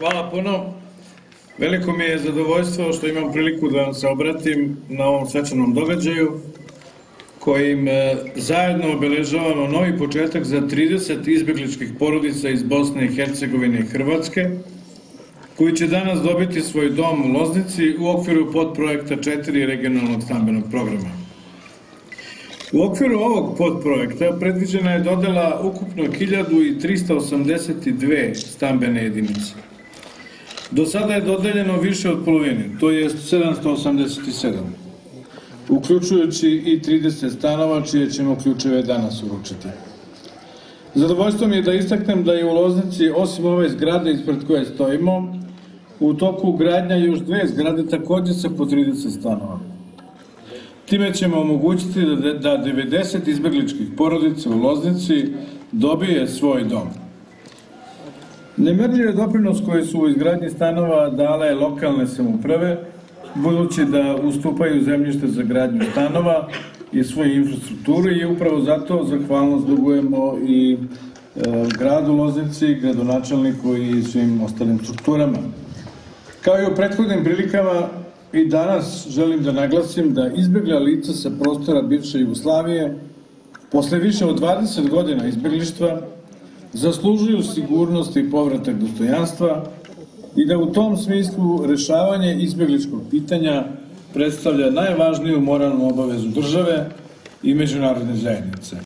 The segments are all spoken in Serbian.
Hvala puno. Veliko mi je zadovoljstvo što imam priliku da vam se obratim na ovom svečanom događaju kojim e, zajedno obeležavamo novi početak za 30 izbjegličkih porodica iz Bosne i Hercegovine i Hrvatske, koji će danas dobiti svoj dom u Loznici u okviru podprojekta 4 regionalnog stambenog programa. U okviru ovog podprojekta predviđena je dodela ukupno 1382 stambene jedinice. Do sada je dodeljeno više od polovine, to je 787, uključujući i 30 stanova čije ćemo ključeve danas uručiti. Zadovoljstvo mi je da istaknem da je u Loznici, osim ove zgrade ispred koje stojimo, u toku gradnja još dve zgrade takođe sa po 30 stanova. Time ćemo omogućiti da, da 90 izbegličkih porodica u Loznici dobije svoj dom. Nemerljiv je doprinos koji su u izgradnji stanova dale lokalne samuprave, budući da ustupaju zemljište za gradnju stanova i svoju infrastrukturu i upravo zato zahvalnost dugujemo i e, gradu Loznici, gradonačelniku i svim ostalim strukturama. Kao i u prethodnim prilikama, i danas želim da naglasim da izbjegla lica sa prostora bivše Jugoslavije, posle više od 20 godina izbjeglištva, zaslužuju sigurnost i povratak dostojanstva i da u tom smislu rešavanje izbjegličkog pitanja predstavlja najvažniju moralnu obavezu države i međunarodne zajednice.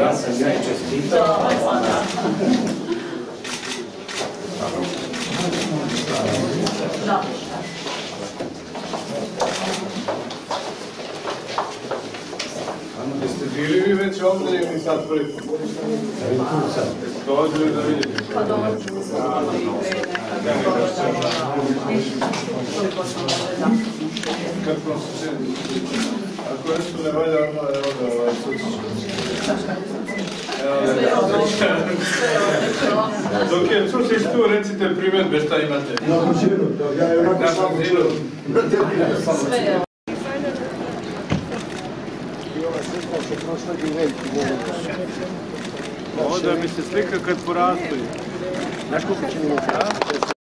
Ja sam ga čestitao. Jeste bili vi već ovde ili sad prvi put? Jeste dolazili da vidite? Pa dolazimo smo i pre nekada smo da Kad smo se Ako nešto ne valja, onda je onda ovaj Dok je Cusić tu, recite primjedbe šta imate. Na brzinu, da ja je onako Na samo brzinu. sve je Ovo da mi se slika kad porastu. Znaš koliko će minuta?